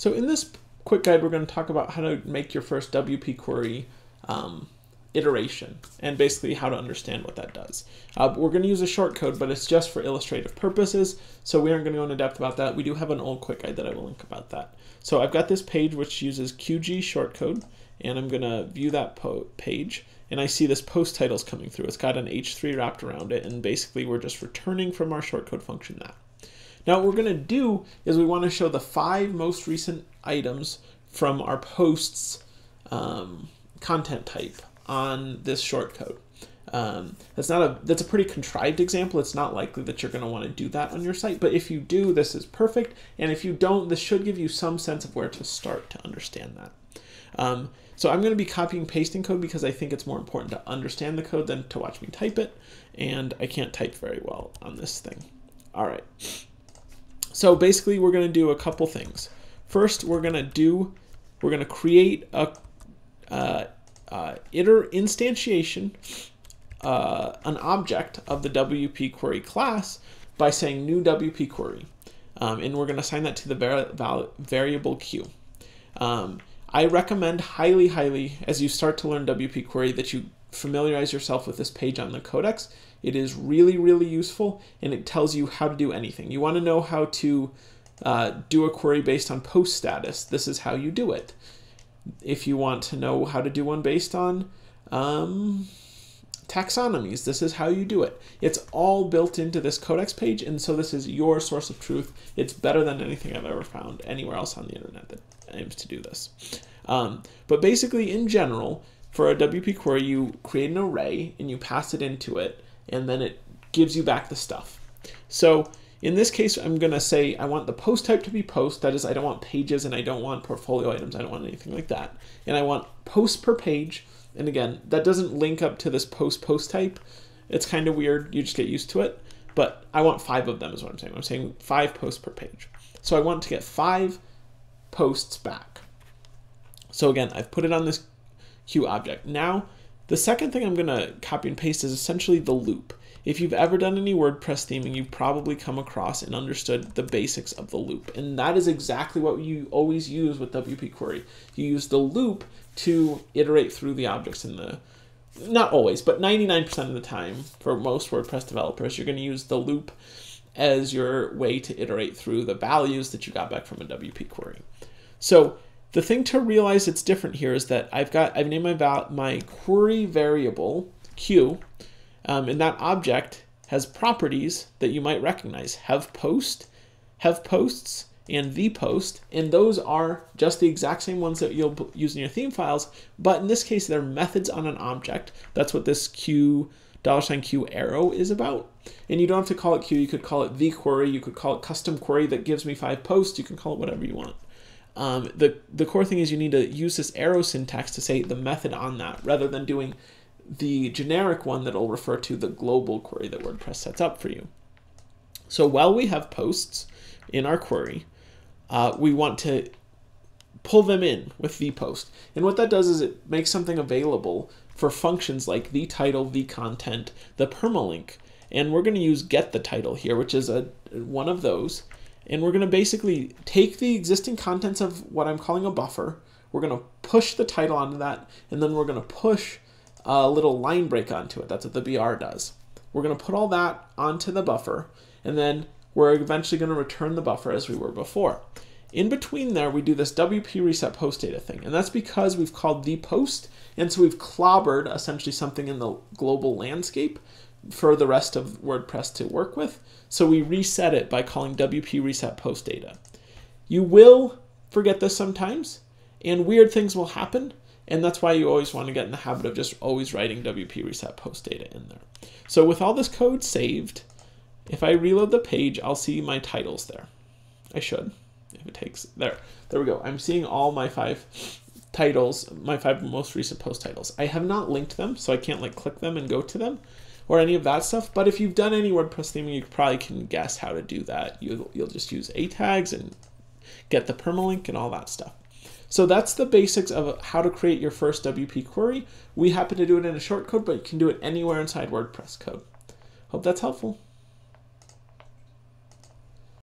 So in this quick guide, we're going to talk about how to make your first WP query um, iteration and basically how to understand what that does. Uh, we're going to use a shortcode, but it's just for illustrative purposes, so we aren't going to go into depth about that. We do have an old quick guide that I will link about that. So I've got this page which uses QG shortcode, and I'm going to view that page, and I see this post titles coming through. It's got an H3 wrapped around it, and basically we're just returning from our shortcode function that. Now what we're going to do is we want to show the five most recent items from our posts um, content type on this shortcode. Um, that's not a that's a pretty contrived example. It's not likely that you're going to want to do that on your site, but if you do, this is perfect. And if you don't, this should give you some sense of where to start to understand that. Um, so I'm going to be copying pasting code because I think it's more important to understand the code than to watch me type it, and I can't type very well on this thing. All right. So basically we're going to do a couple things. First, we're going to do, we're going to create a uh, uh, iter instantiation, uh, an object of the WP query class by saying new WP query. Um, and we're going to assign that to the var variable q. Um, I recommend highly, highly, as you start to learn WP query, that you familiarize yourself with this page on the codex. It is really, really useful and it tells you how to do anything. You want to know how to uh, do a query based on post status. This is how you do it. If you want to know how to do one based on um, taxonomies, this is how you do it. It's all built into this codex page, and so this is your source of truth. It's better than anything I've ever found anywhere else on the internet that aims to do this. Um, but basically, in general, for a WP query, you create an array and you pass it into it, and then it gives you back the stuff. So in this case, I'm going to say I want the post type to be post. That is, I don't want pages and I don't want portfolio items. I don't want anything like that. And I want post per page. And again, that doesn't link up to this post post type. It's kind of weird. You just get used to it. But I want five of them is what I'm saying. I'm saying five posts per page. So I want to get five posts back. So again, I've put it on this q object. Now, the second thing I'm going to copy and paste is essentially the loop. If you've ever done any WordPress theming, you've probably come across and understood the basics of the loop. And that is exactly what you always use with WP Query. You use the loop to iterate through the objects in the not always, but 99% of the time for most WordPress developers, you're going to use the loop as your way to iterate through the values that you got back from a WP query. So the thing to realize that's different here is that I've got I've named my my query variable q, um, and that object has properties that you might recognize: have post, have posts, and the post, and those are just the exact same ones that you'll use in your theme files. But in this case, they're methods on an object. That's what this q dollar sign q arrow is about. And you don't have to call it q. You could call it the query. You could call it custom query that gives me five posts. You can call it whatever you want. Um, the, the core thing is you need to use this arrow syntax to say the method on that rather than doing the generic one that'll refer to the global query that WordPress sets up for you. So while we have posts in our query, uh, we want to pull them in with the post. And what that does is it makes something available for functions like the title, the content, the permalink. And we're going to use get the title here, which is a one of those. And we're going to basically take the existing contents of what I'm calling a buffer. We're going to push the title onto that, and then we're going to push a little line break onto it. That's what the BR does. We're going to put all that onto the buffer, and then we're eventually going to return the buffer as we were before. In between there, we do this WP reset post data thing, and that's because we've called the post, and so we've clobbered essentially something in the global landscape for the rest of WordPress to work with. So we reset it by calling WP reset post data. You will forget this sometimes, and weird things will happen. And that's why you always want to get in the habit of just always writing WP reset post data in there. So with all this code saved, if I reload the page, I'll see my titles there. I should, if it takes, there, there we go. I'm seeing all my five titles, my five most recent post titles. I have not linked them, so I can't like click them and go to them or any of that stuff. But if you've done any WordPress theming, you probably can guess how to do that. You'll, you'll just use A tags and get the permalink and all that stuff. So that's the basics of how to create your first WP query. We happen to do it in a shortcode, but you can do it anywhere inside WordPress code. Hope that's helpful.